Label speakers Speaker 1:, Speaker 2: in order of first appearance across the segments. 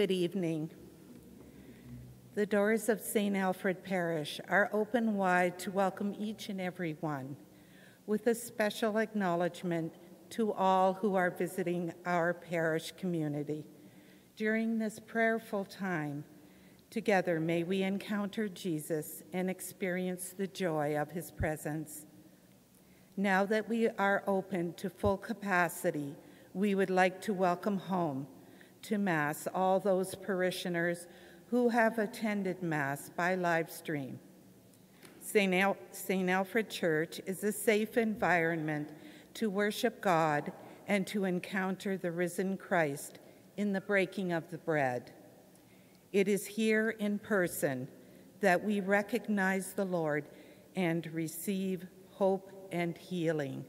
Speaker 1: Good evening. The doors of St. Alfred Parish are open wide to welcome each and every one, with a special acknowledgement to all who are visiting our parish community. During this prayerful time, together may we encounter Jesus and experience the joy of his presence. Now that we are open to full capacity, we would like to welcome home to Mass all those parishioners who have attended Mass by live stream. St. Al- St. Alfred Church is a safe environment to worship God and to encounter the risen Christ in the breaking of the bread. It is here in person that we recognize the Lord and receive hope and healing.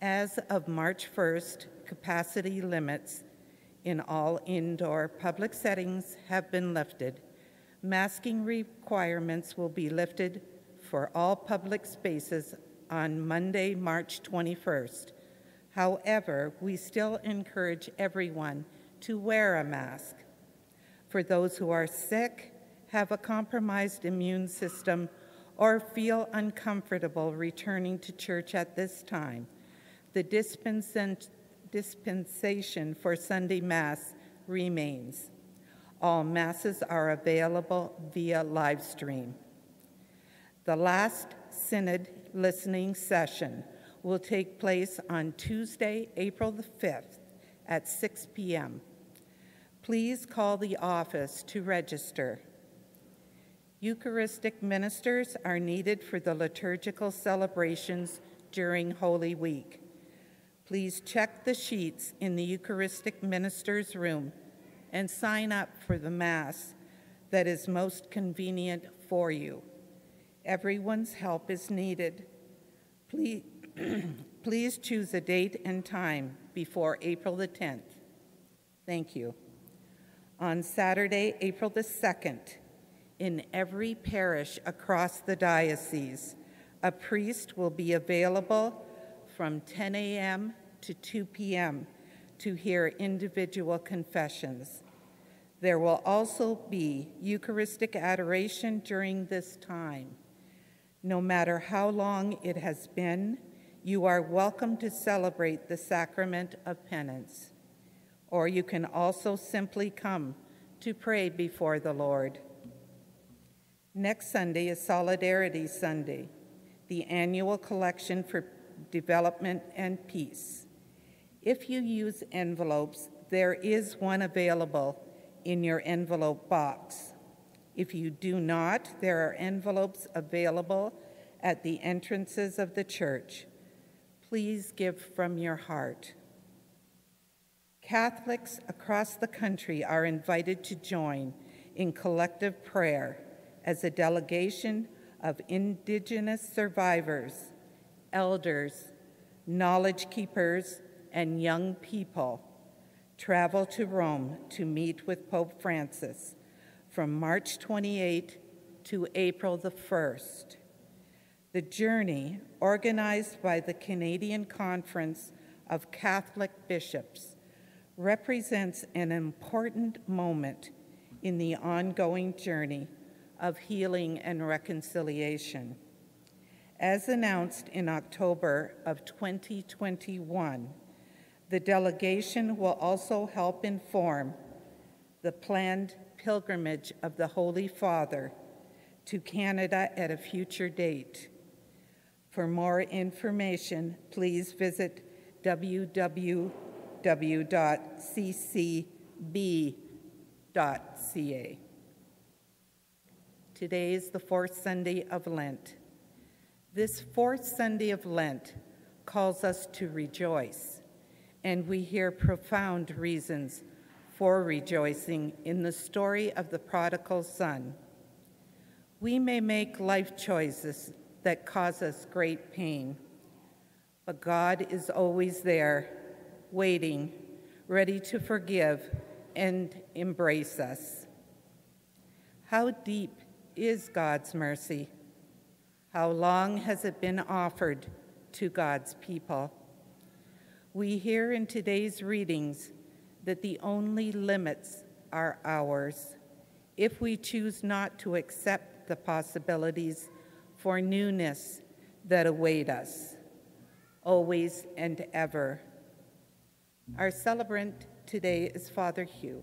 Speaker 1: As of March 1st, capacity limits in all indoor public settings have been lifted. Masking requirements will be lifted for all public spaces on Monday, March 21st. However, we still encourage everyone to wear a mask. For those who are sick, have a compromised immune system, or feel uncomfortable returning to church at this time, the dispensation for Sunday Mass remains. All Masses are available via live stream. The last Synod listening session will take place on Tuesday, April the 5th at 6 p.m. Please call the office to register. Eucharistic ministers are needed for the liturgical celebrations during Holy Week. Please check the sheets in the Eucharistic minister's room and sign up for the Mass that is most convenient for you. Everyone's help is needed. Please, please choose a date and time before April the 10th. Thank you. On Saturday, April the 2nd, in every parish across the diocese, a priest will be available from 10 a.m. to 2 p.m. to hear individual confessions. There will also be Eucharistic adoration during this time. No matter how long it has been, you are welcome to celebrate the sacrament of penance. Or you can also simply come to pray before the Lord. Next Sunday is Solidarity Sunday, the annual collection for development and peace. If you use envelopes, there is one available in your envelope box. If you do not, there are envelopes available at the entrances of the church. Please give from your heart. Catholics across the country are invited to join in collective prayer as a delegation of Indigenous survivors, elders, knowledge keepers, and young people travel to Rome to meet with Pope Francis from March 28 to April the 1st. The journey, organized by the Canadian Conference of Catholic Bishops, represents an important moment in the ongoing journey of healing and reconciliation. As announced in October of 2021, the delegation will also help inform the planned pilgrimage of the Holy Father to Canada at a future date. For more information, please visit www.cccb.ca. Today is the fourth Sunday of Lent. This fourth Sunday of Lent calls us to rejoice, and we hear profound reasons for rejoicing in the story of the prodigal son. We may make life choices that cause us great pain, but God is always there, waiting, ready to forgive and embrace us. How deep is God's mercy? How long has it been offered to God's people? We hear in today's readings
Speaker 2: that the only limits are ours if we choose not to accept the possibilities for newness that await us, always and ever. Our celebrant today is Father Hugh.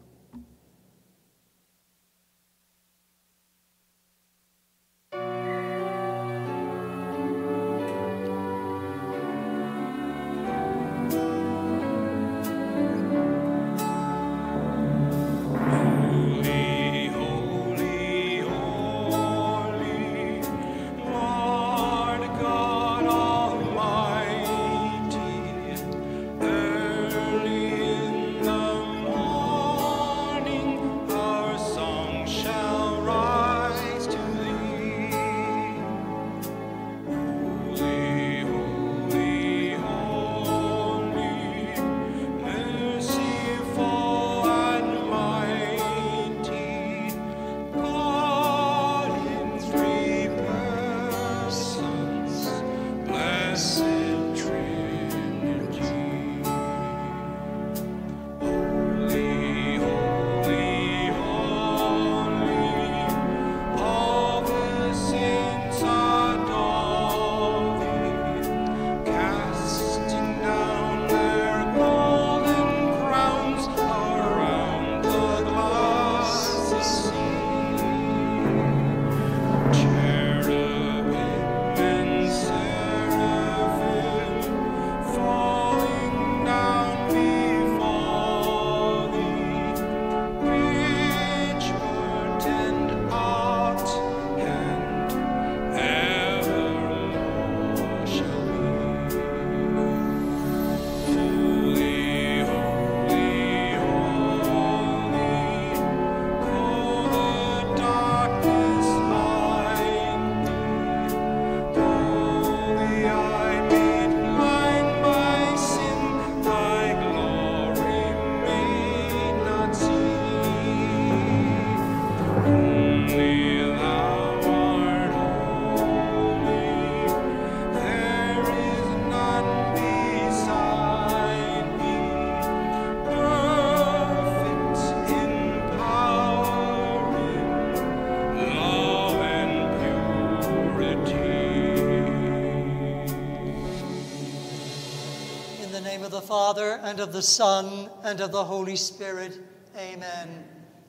Speaker 3: And of the Son, and of the Holy Spirit. Amen.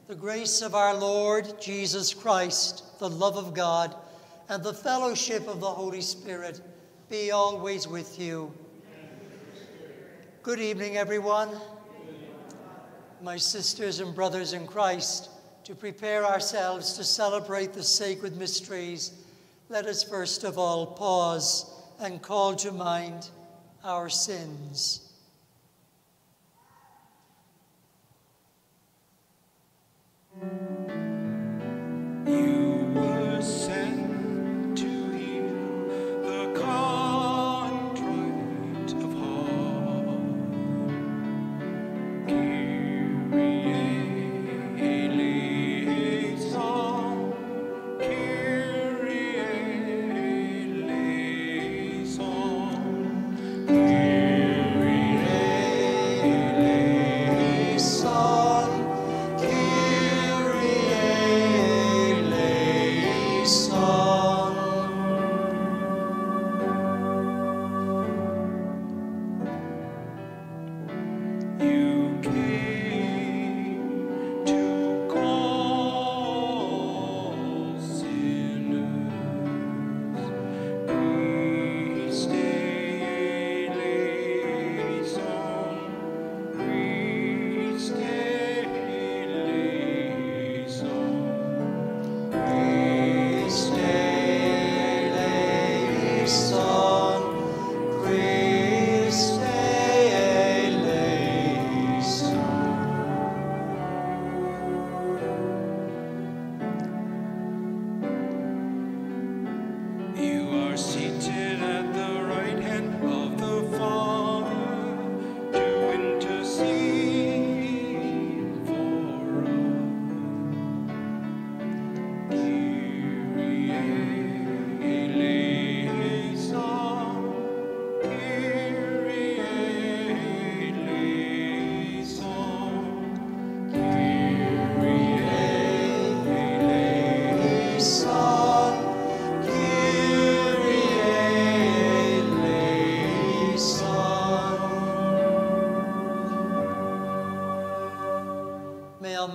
Speaker 3: The grace of our Lord Jesus Christ, the love of God, and the fellowship of the Holy Spirit be always with you. Good evening, everyone. My sisters and brothers in Christ, to prepare ourselves to celebrate the sacred mysteries, let us first of all pause and call to mind our sins.
Speaker 4: You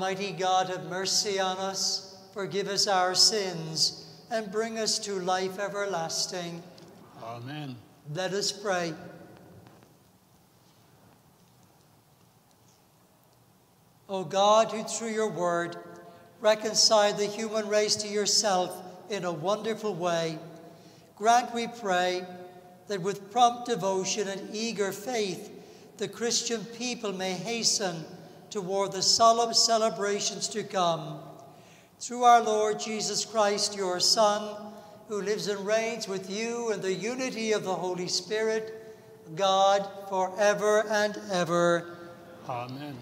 Speaker 3: Almighty God have mercy on us, forgive us our sins, and bring us to life everlasting.
Speaker 2: Amen.
Speaker 3: Let us pray. O God, who through your word reconciled the human race to yourself in a wonderful way, grant, we pray, that with prompt devotion and eager faith, the Christian people may hasten toward the solemn celebrations to come. Through our Lord Jesus Christ, your Son, who lives and reigns with you in the unity of the Holy Spirit, God, forever and ever.
Speaker 2: Amen.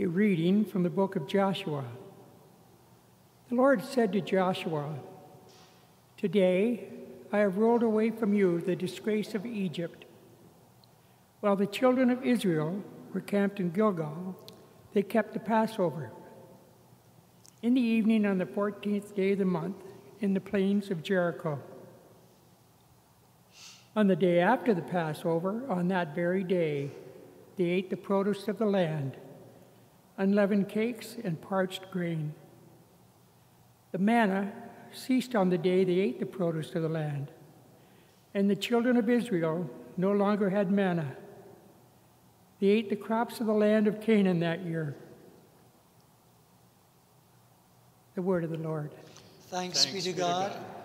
Speaker 5: A reading from the book of Joshua. The Lord said to Joshua, Today I have rolled away from you the disgrace of Egypt. While the children of Israel were camped in Gilgal, they kept the Passover. In the evening on the 14th day of the month, in the plains of Jericho. On the day after the Passover, on that very day, they ate the produce of the land unleavened cakes, and parched grain. The manna ceased on the day they ate the produce of the land, and the children of Israel no longer had manna. They ate the crops of the land of Canaan that year. The word of the Lord.
Speaker 3: Thanks,
Speaker 2: Thanks
Speaker 3: be to God.
Speaker 2: Taste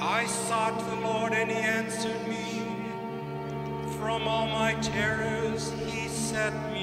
Speaker 2: I sought the Lord and he answered me. From all my terrors he set me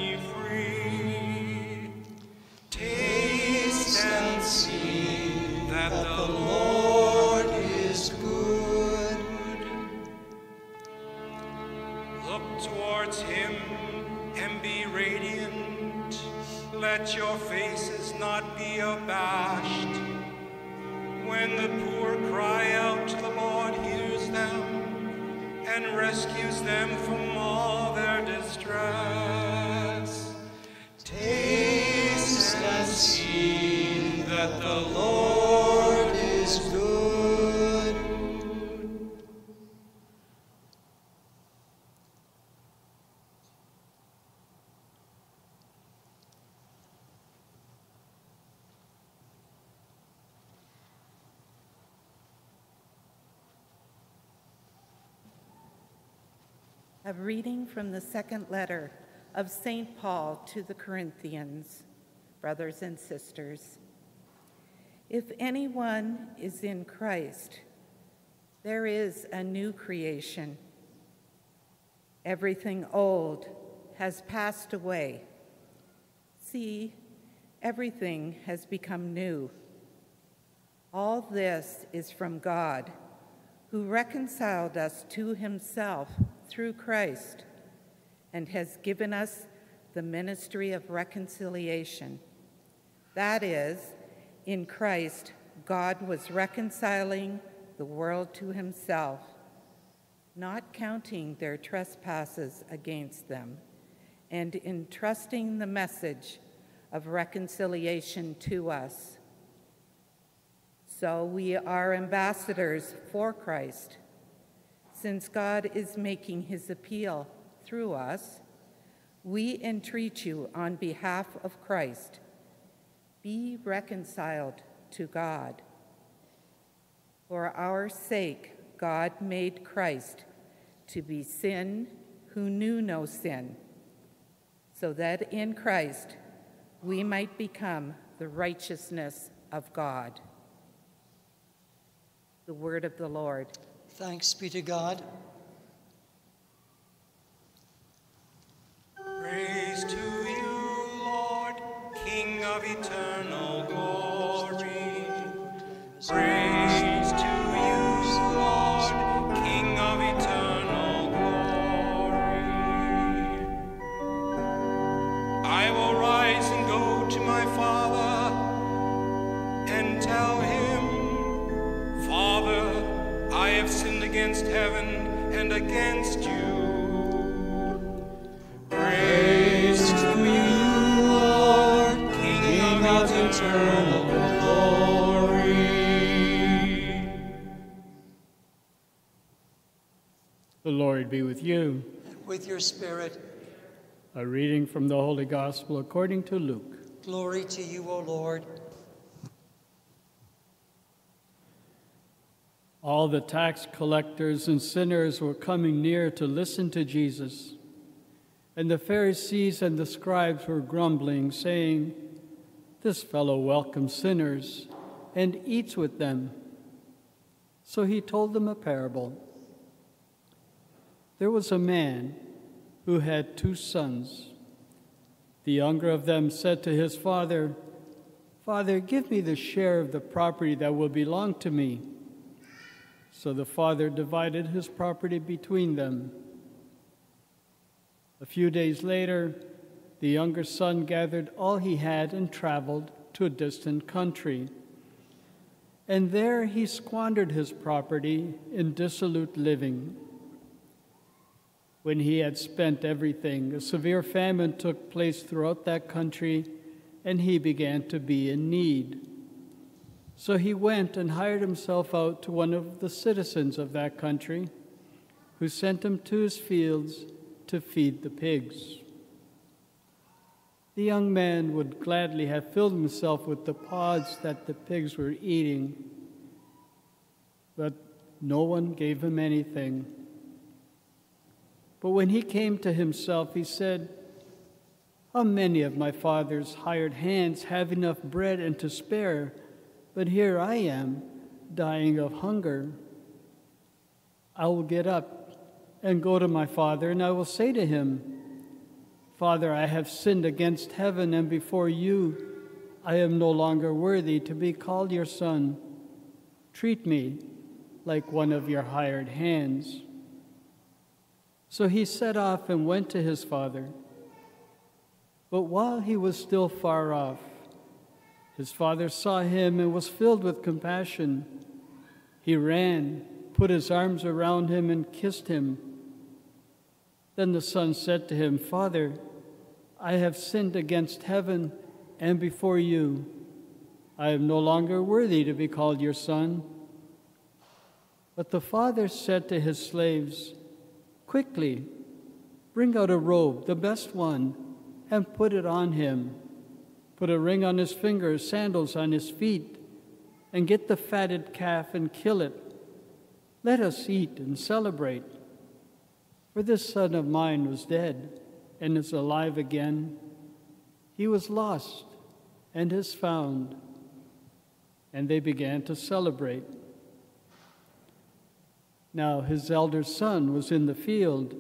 Speaker 1: A reading from the second letter of St. Paul to the Corinthians, brothers and sisters. If anyone is in Christ, there is a new creation. Everything old has passed away. See, everything has become new. All this is from God, who reconciled us to himself through Christ and has given us the ministry of reconciliation. That is, In Christ, God was reconciling the world to himself, not counting their trespasses against them, and entrusting the message of reconciliation to us. So we are ambassadors for Christ. Since God is making his appeal through us, we entreat you on behalf of Christ be reconciled to God. For our sake, God made Christ to be sin who knew no sin, so that in Christ we might become the righteousness of God. The word of the Lord.
Speaker 3: Thanks be to God.
Speaker 2: Praise to you, Lord, King of eternal and against you. Praise to you, Lord, King of eternal glory.
Speaker 6: The Lord be with you.
Speaker 3: And With your spirit,
Speaker 6: A reading from the Holy Gospel according to Luke.
Speaker 3: glory to you, O Lord.
Speaker 6: All the tax collectors and sinners were coming near to listen to Jesus. And the Pharisees and the scribes were grumbling, saying, This fellow welcomes sinners and eats with them. So he told them a parable. There was a man who had two sons. The younger of them said to his father, Father, give me the share of the property that will belong to me. So the father divided his property between them. A few days later, the younger son gathered all he had and traveled to a distant country. And there he squandered his property in dissolute living. When he had spent everything, a severe famine took place throughout that country, and he began to be in need. So he went and hired himself out to one of the citizens of that country, who sent him to his fields to feed the pigs. The young man would gladly have filled himself with the pods that the pigs were eating, but no one gave him anything. But when he came to himself, he said, How many of my father's hired hands have enough bread and to spare? But here I am, dying of hunger. I will get up and go to my father, and I will say to him, Father, I have sinned against heaven and before you. I am no longer worthy to be called your son. Treat me like one of your hired hands. So he set off and went to his father. But while he was still far off, his father saw him and was filled with compassion. He ran, put his arms around him, and kissed him. Then the son said to him, Father, I have sinned against heaven and before you. I am no longer worthy to be called your son. But the father said to his slaves, Quickly, bring out a robe, the best one, and put it on him. Put a ring on his finger, sandals on his feet, and get the fatted calf and kill it. Let us eat and celebrate. For this son of mine was dead and is alive again. He was lost and is found. And they began to celebrate. Now his elder son was in the field.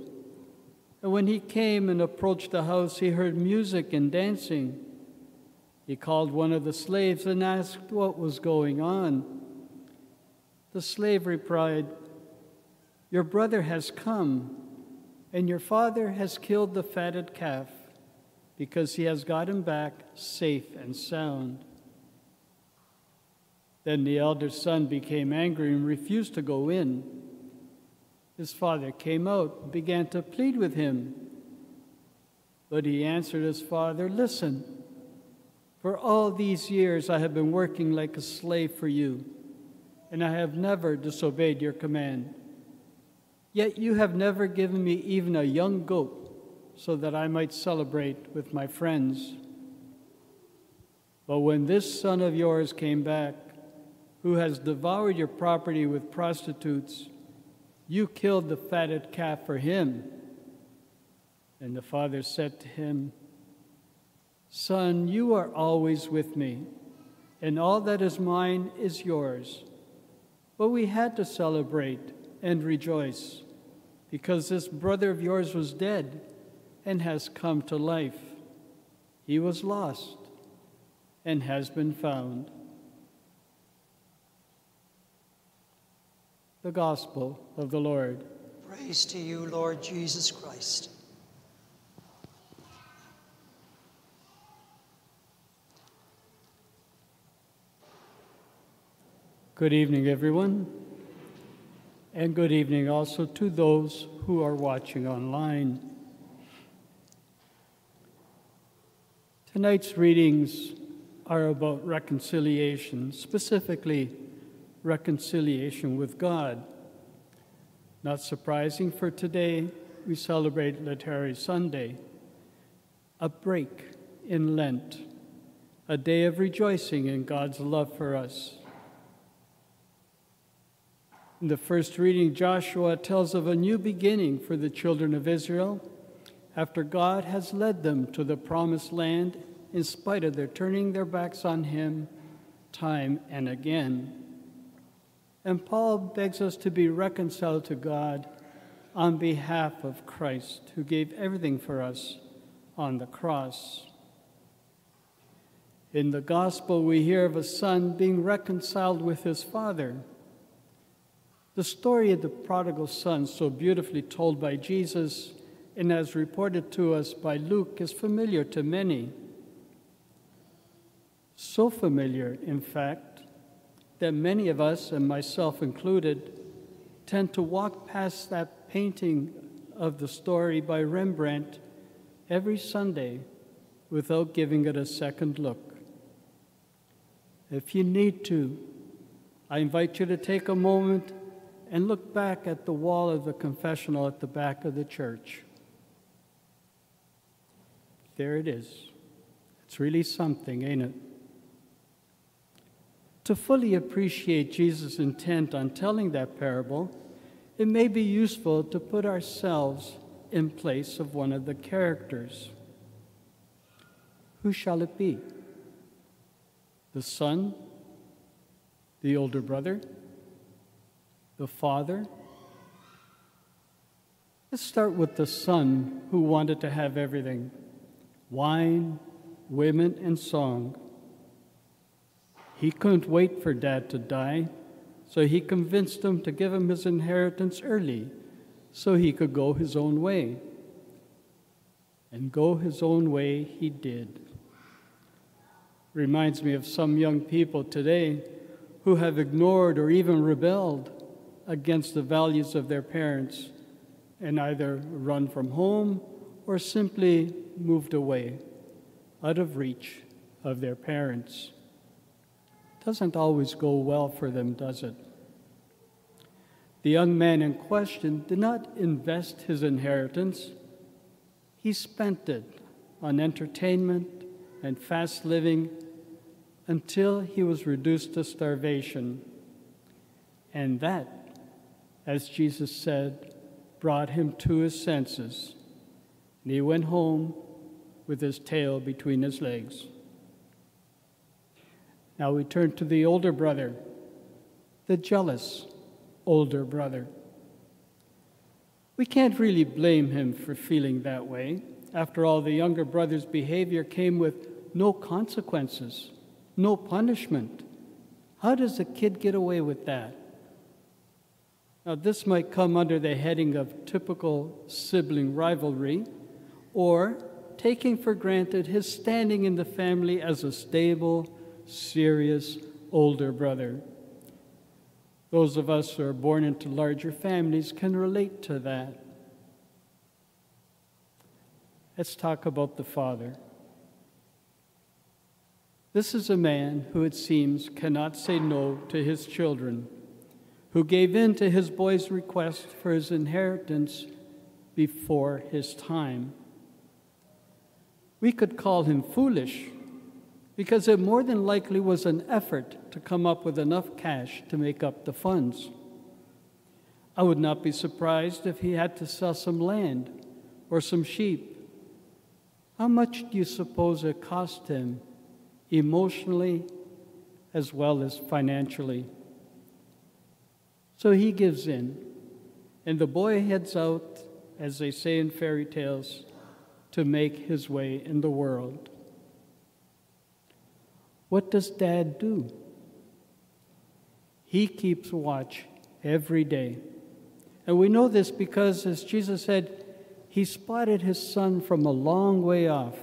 Speaker 6: And when he came and approached the house, he heard music and dancing. He called one of the slaves and asked what was going on. The slave replied, Your brother has come, and your father has killed the fatted calf, because he has got him back safe and sound. Then the elder son became angry and refused to go in. His father came out and began to plead with him. But he answered his father, Listen, for all these years I have been working like a slave for you, and I have never disobeyed your command. Yet you have never given me even a young goat so that I might celebrate with my friends. But when this son of yours came back, who has devoured your property with prostitutes, you killed the fatted calf for him. And the father said to him, Son, you are always with me, and all that is mine is yours. But we had to celebrate and rejoice, because this brother of yours was dead and has come to life. He was lost and has been found. The Gospel of the Lord.
Speaker 3: Praise to you, Lord Jesus Christ.
Speaker 6: Good evening, everyone, and good evening also to those who are watching online. Tonight's readings are about reconciliation, specifically reconciliation with God. Not surprising for today, we celebrate Laetare Sunday, a break in Lent, a day of rejoicing in God's love for us. In the first reading, Joshua tells of a new beginning for the children of Israel after God has led them to the promised land in spite of their turning their backs on Him time and again. And Paul begs us to be reconciled to God on behalf of Christ, who gave everything for us on the cross. In the gospel, we hear of a son being reconciled with his father. The story of the prodigal son, so beautifully told by Jesus and as reported to us by Luke, is familiar to many. So familiar, in fact, that many of us, and myself included, tend to walk past that painting of the story by Rembrandt every Sunday without giving it a second look. If you need to, I invite you to take a moment and look back at the wall of the confessional at the back of the church. There it is. It's really something, ain't it? To fully appreciate Jesus' intent on telling that parable, it may be useful to put ourselves in place of one of the characters. Who shall it be? The son? The older brother? The Father. Let's start with the Son who wanted to have everything wine, women, and song. He couldn't wait for Dad to die, so he convinced him to give him his inheritance early so he could go his own way. And go his own way he did. Reminds me of some young people today who have ignored or even rebelled against the values of their parents and either run from home or simply moved away out of reach of their parents. Doesn't always go well for them, does it? The young man in question did not invest his inheritance, he spent it on entertainment and fast living until he was reduced to starvation. And that as Jesus said, brought him to his senses. And he went home with his tail between his legs. Now we turn to the older brother, the jealous older brother. We can't really blame him for feeling that way. After all, the younger brother's behavior came with no consequences, no punishment. How does a kid get away with that? Now, this might come under the heading of typical sibling rivalry or taking for granted his standing in the family as a stable, serious, older brother. Those of us who are born into larger families can relate to that. Let's talk about the father. This is a man who, it seems, cannot say no to his children, who gave in to his boy's request for his inheritance before his time. We could call him foolish because it more than likely was an effort to come up with enough cash to make up the funds. I would not be surprised if he had to sell some land or some sheep. How much do you suppose it cost him emotionally as well as financially. So he gives in, and the boy heads out, as they say in fairy tales, to make his way in the world. What does dad do? He keeps watch every day. And we know this because, as Jesus said, he spotted his son from a long way off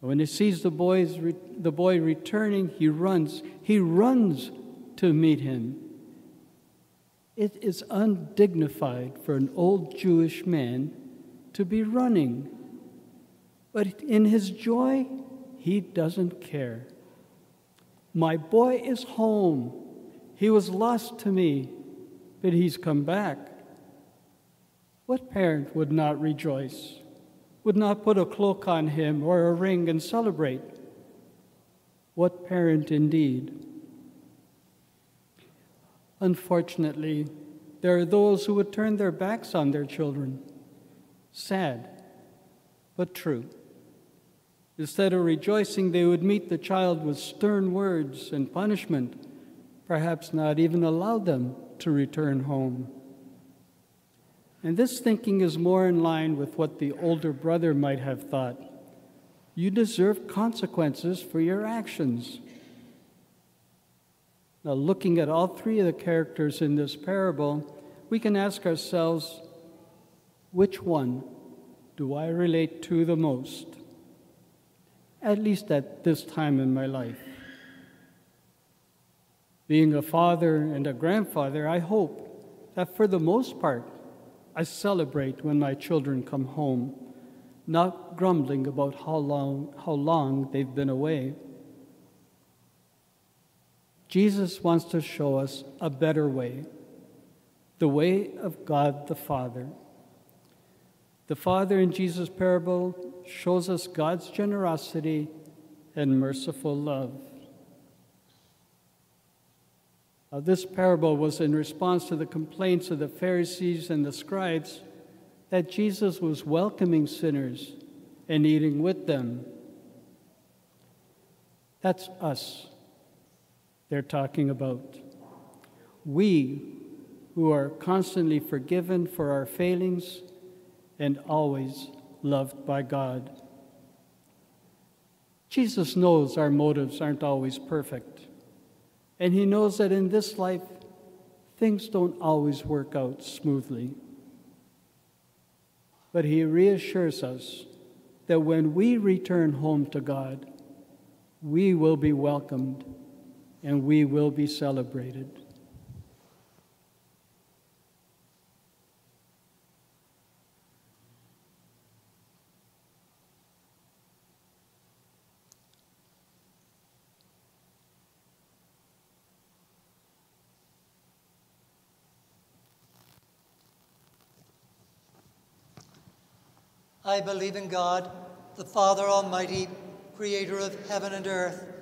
Speaker 6: when he sees the, boys, the boy returning, he runs. He runs to meet him. It is undignified for an old Jewish man to be running. But in his joy, he doesn't care. My boy is home. He was lost to me, but he's come back. What parent would not rejoice? would not put a cloak on him or a ring and celebrate. What parent indeed? Unfortunately, there are those who would turn their backs on their children. Sad, but true. Instead of rejoicing, they would meet the child with stern words and punishment, perhaps not even allow them to return home. And this thinking is more in line with what the older brother might have thought. You deserve consequences for your actions. Now, looking at all three of the characters in this parable, we can ask ourselves which one do I relate to the most? At least at this time in my life. Being a father and a grandfather, I hope that for the most part, I celebrate when my children come home, not grumbling about how long, how long they've been away. Jesus wants to show us a better way, the way of God the Father. The Father in Jesus' parable shows us God's generosity and merciful love. This parable was in response to the complaints of the Pharisees and the scribes that Jesus was welcoming sinners and eating with them. That's us they're talking about. We who are constantly forgiven for our failings and always loved by God. Jesus knows our motives aren't always perfect. And he knows that in this life, things don't always work out smoothly. But he reassures us that when we return home to God, we will be welcomed and we will be celebrated.
Speaker 3: I believe in God, the Father Almighty, creator of heaven and earth,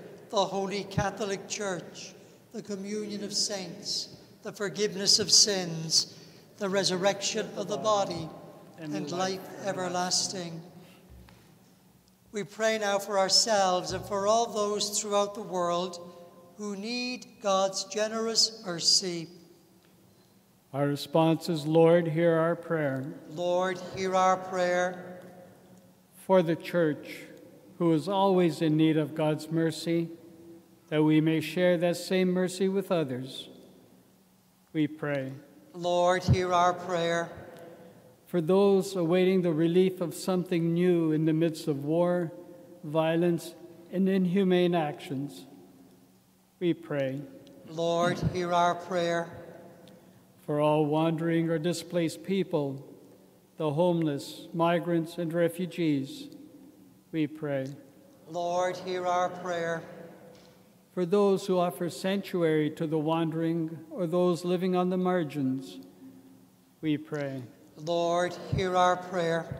Speaker 3: the Holy Catholic Church, the communion of saints, the forgiveness of sins, the resurrection of the body, and, life everlasting. We pray now for ourselves and for all those throughout the world who need God's generous mercy.
Speaker 6: Our response is, Lord, hear our prayer.
Speaker 3: Lord, hear our prayer.
Speaker 6: For the church, who is always in need of God's mercy, that we may share that same mercy with others, we pray.
Speaker 3: Lord, hear our prayer.
Speaker 6: For those awaiting the relief of something new in the midst of war, violence, and inhumane actions, we pray.
Speaker 3: Lord, hear our prayer.
Speaker 6: For all wandering or displaced people, the homeless, migrants, and refugees, we pray.
Speaker 3: Lord, hear our prayer.
Speaker 6: For those who offer sanctuary to the wandering or those living on the margins, we pray.
Speaker 3: Lord, hear our prayer.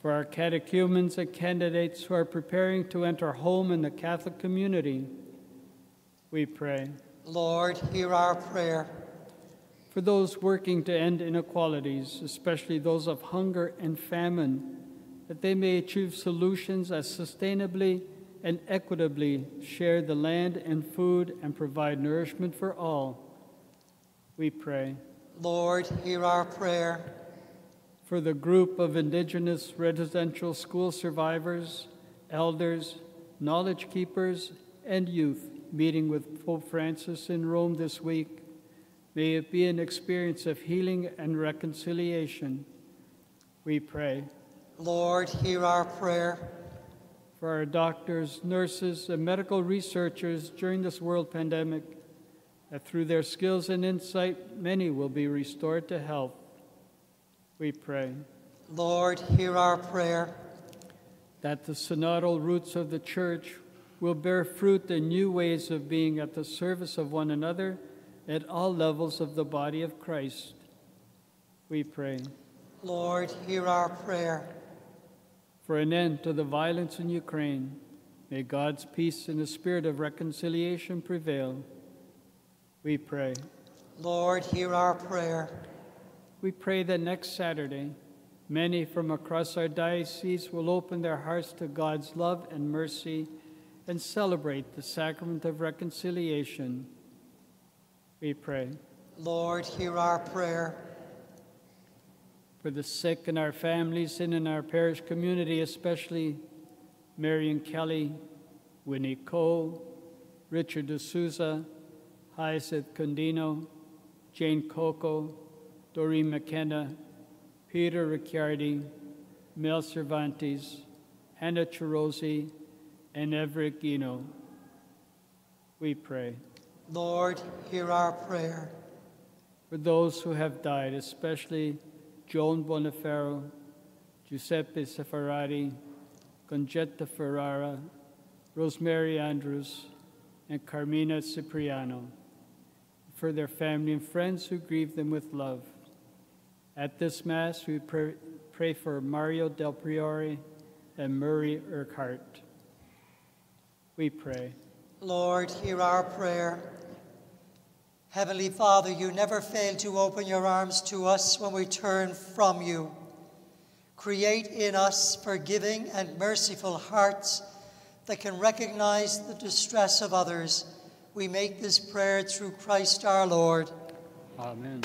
Speaker 6: For our catechumens and candidates who are preparing to enter home in the Catholic community, we pray.
Speaker 3: Lord, hear our prayer.
Speaker 6: For those working to end inequalities, especially those of hunger and famine, that they may achieve solutions as sustainably and equitably share the land and food and provide nourishment for all, we pray.
Speaker 3: Lord, hear our prayer.
Speaker 6: For the group of Indigenous residential school survivors, elders, knowledge keepers, and youth meeting with Pope Francis in Rome this week, may it be an experience of healing and reconciliation. We pray.
Speaker 3: Lord, hear our prayer.
Speaker 6: For our doctors, nurses, and medical researchers during this world pandemic, that through their skills and insight, many will be restored to health. We pray.
Speaker 3: Lord, hear our prayer.
Speaker 6: That the synodal roots of the Church will bear fruit in new ways of being at the service of one another at all levels of the body of Christ. We pray.
Speaker 3: Lord, hear our prayer.
Speaker 6: For an end to the violence in Ukraine, may God's peace and the spirit of reconciliation prevail. We pray.
Speaker 3: Lord, hear our prayer.
Speaker 6: We pray that next Saturday, many from across our diocese will open their hearts to God's love and mercy and celebrate the sacrament of reconciliation. We pray.
Speaker 3: Lord, hear our prayer.
Speaker 6: For the sick in our families and in our parish community, especially Marion Kelly, Winnie Cole, Richard D'Souza, Hyacinth Condino, Jane Coco, Doreen McKenna, Peter Ricciardi, Mel Cervantes, Hannah Chirosi, and Everett Gino. We pray.
Speaker 3: Lord, hear our prayer.
Speaker 6: For those who have died, especially Joan Boniferro, Giuseppe Seferati, Concetta Ferrara, Rosemary Andrews, and Carmina Cipriano, for their family and friends who grieve them with love. At this Mass, we pray, pray for Mario Del Priore and Murray Urquhart. We pray.
Speaker 3: Lord, hear our prayer. Heavenly Father, you never fail to open your arms to us when we turn from you. Create in us forgiving and merciful hearts that can recognize the distress of others. We make this prayer through Christ our Lord.
Speaker 6: Amen.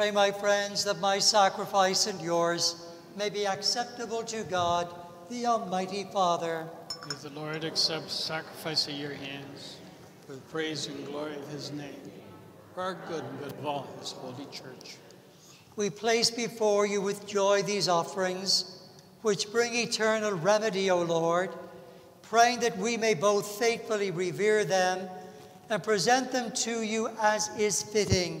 Speaker 3: Pray, my friends, that my sacrifice and yours may be acceptable to God, the Almighty Father.
Speaker 6: May the Lord accept sacrifice at your hands for the praise and glory of his name, for our good and good of all his holy church.
Speaker 3: We place before you with joy these offerings, which bring eternal remedy, O Lord, praying that we may both faithfully revere them and present them to you as is fitting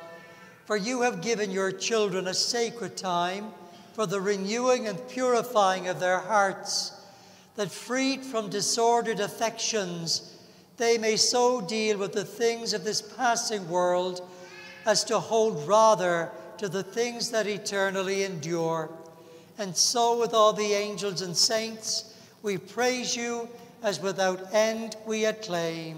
Speaker 3: for you have given your children a sacred time for the renewing and purifying of their hearts, that freed from disordered affections, they may so deal with the things of this passing world as to hold rather to the things that eternally endure. And so, with all the angels and saints, we praise you as without end we acclaim.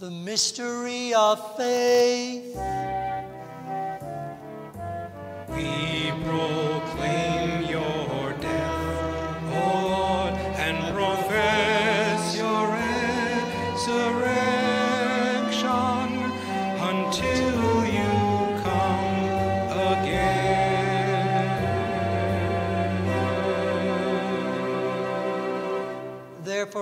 Speaker 3: The mystery of faith.
Speaker 2: We proclaim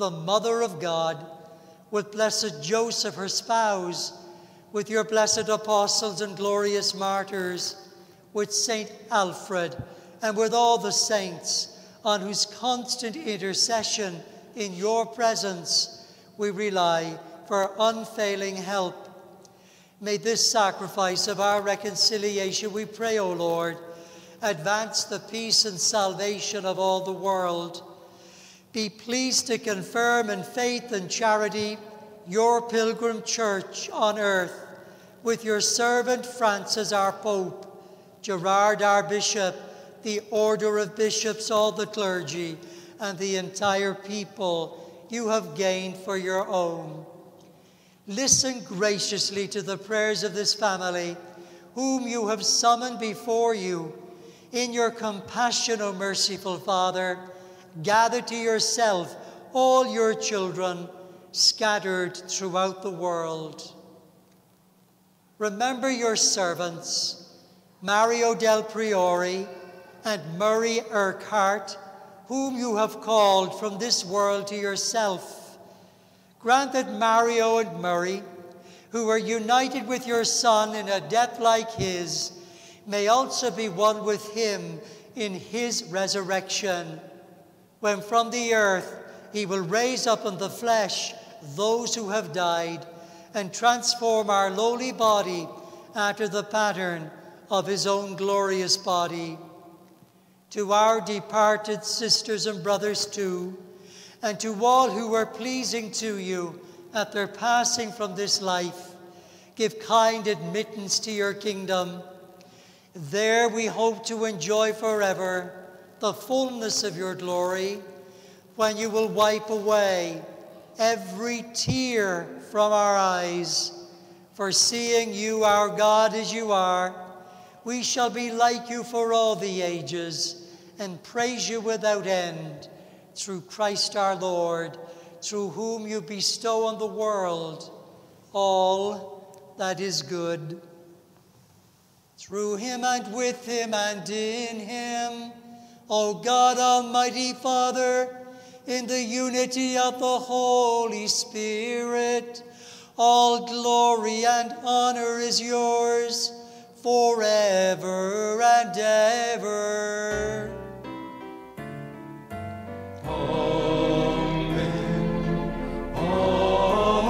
Speaker 3: the Mother of God, with blessed Joseph, her spouse, with your blessed apostles and glorious martyrs with Saint Alfred, and with all the saints, on whose constant intercession in your presence we rely for unfailing help. May this sacrifice of our reconciliation, we pray, O Lord, advance the peace and salvation of all the world. Be pleased to confirm in faith and charity your pilgrim church on earth, with your servant Francis, our Pope Gerard, our bishop, the order of bishops, all the clergy, and the entire people you have gained for your own. Listen graciously to the prayers of this family, whom you have summoned before you. In your compassion, O merciful Father, gather to yourself all your children scattered throughout the world. Remember your servants Mario del Priore, and Murray Urquhart, whom you have called from this world to yourself. Grant that Mario and Murray, who are united with your Son in a death like his, may also be one with him in his resurrection, when from the earth he will raise up in the flesh those who have died and transform our lowly body after the pattern of his own glorious body. To our departed sisters and brothers too, and to all who were pleasing to you at their passing from this life, give kind admittance to your kingdom. There we hope to enjoy forever the fullness of your glory, when you will wipe away every tear from our eyes. For seeing you, our God, as you are, we shall be like you for all the ages and praise you without end through Christ our Lord, through whom you bestow on the world all that is good. Through him and with him and in him, O God Almighty Father, in the unity of the Holy Spirit, all glory and honor is yours forever and ever.
Speaker 2: Amen. Amen.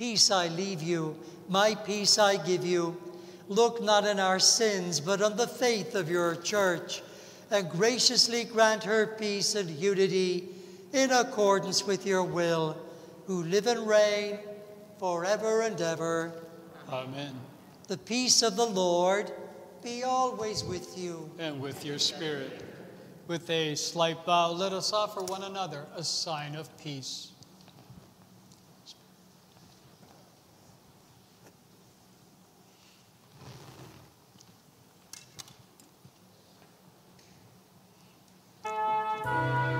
Speaker 3: Peace I leave you, my peace I give you. Look not on our sins, but on the faith of your church, and graciously grant her peace and unity in accordance with your will, who live and reign forever and ever.
Speaker 6: Amen.
Speaker 3: The peace of the Lord be always with you.
Speaker 6: And with your spirit. With a slight bow, let us offer one another a sign of peace.
Speaker 2: Lamb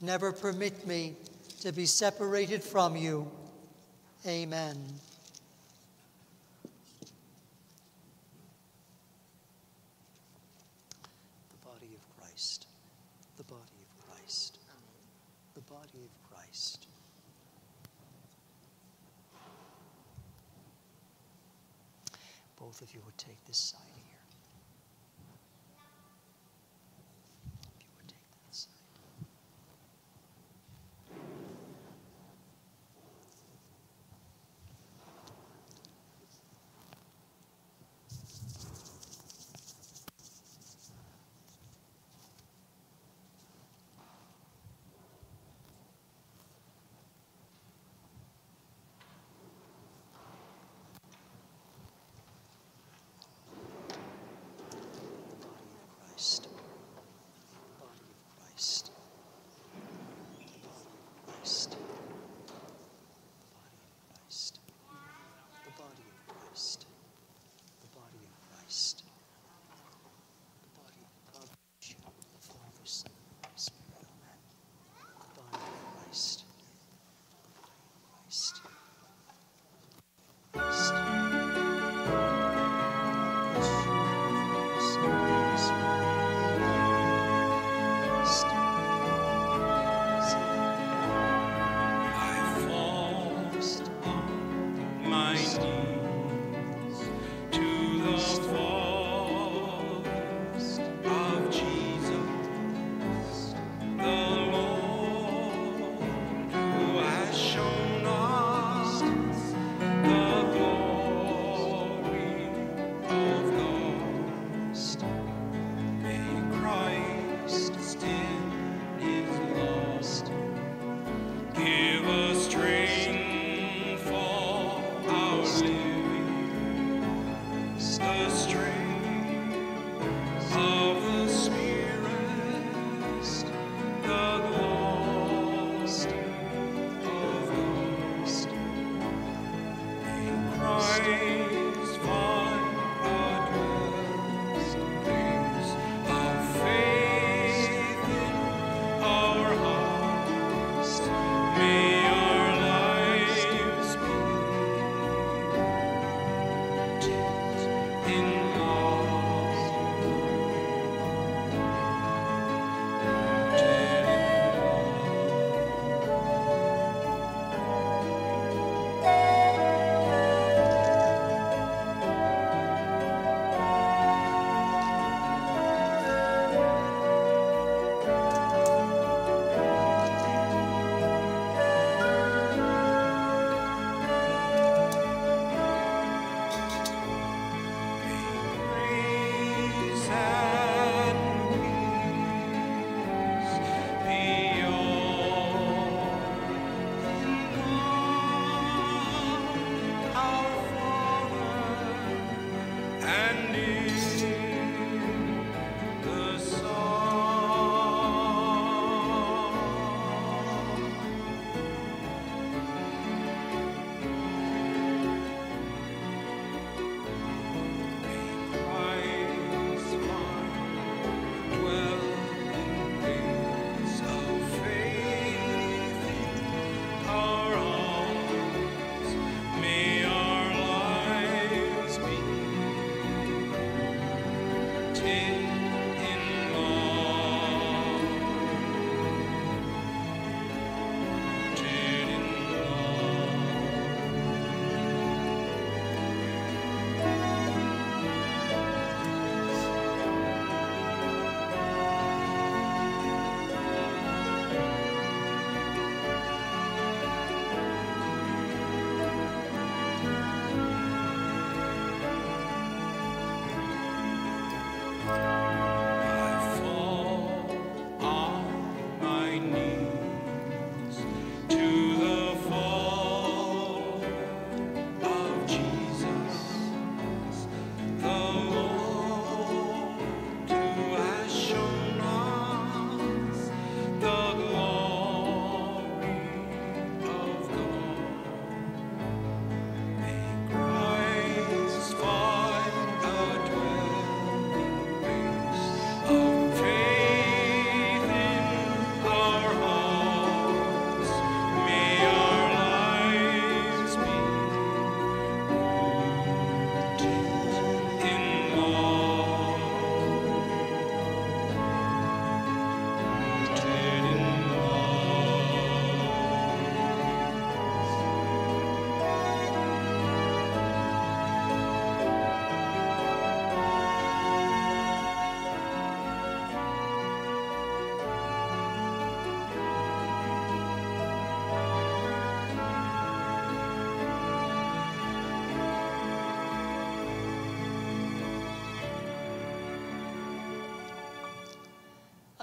Speaker 3: Never permit me to be separated from you. Amen. The body of Christ. The body of Christ. The body of Christ. Both of you would take this side here.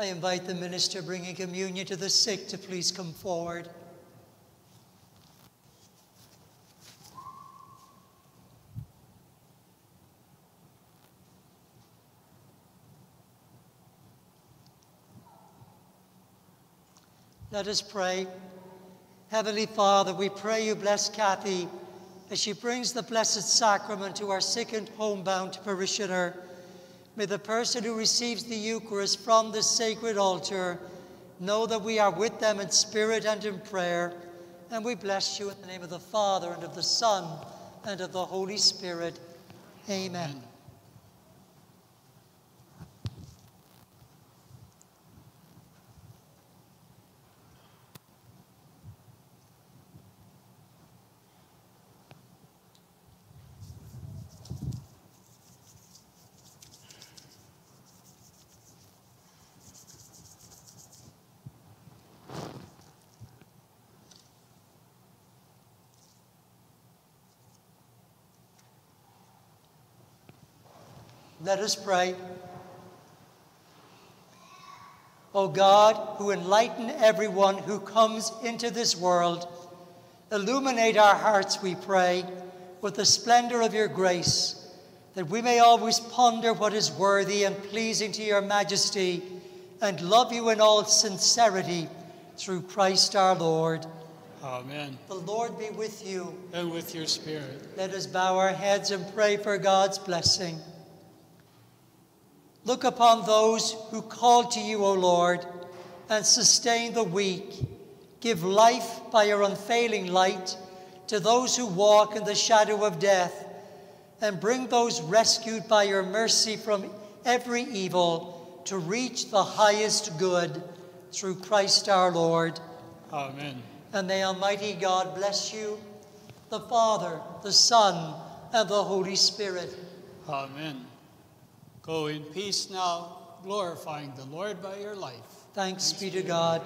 Speaker 2: I
Speaker 3: invite the minister bringing communion to the sick to please come forward. Let us pray. Heavenly Father, we pray you bless Kathy as she brings the Blessed Sacrament to our sick and homebound parishioner. May the person who receives the Eucharist from this sacred altar know that we are with them in spirit and in prayer. And we bless you in the name of the Father, and of the Son, and of the Holy Spirit. Amen. Let us pray. O God, who enlighten everyone who comes into this world, illuminate our hearts, we pray, with the splendor of your grace, that we may always ponder what is worthy and pleasing to your majesty, and love you in all sincerity through Christ our Lord.
Speaker 6: Amen.
Speaker 3: The Lord be with you.
Speaker 6: And with your spirit.
Speaker 3: Let us bow our heads and pray for God's blessing. Look upon those who call to you, O Lord, and sustain the weak. Give life by your unfailing light to those who walk in the shadow of death, and bring those rescued by your mercy from every evil to reach the highest good through Christ our Lord.
Speaker 6: Amen.
Speaker 3: And may Almighty God bless you, the Father, the Son, and the Holy Spirit.
Speaker 6: Amen. Go in peace now, glorifying the Lord by your life.
Speaker 3: Thanks be to God.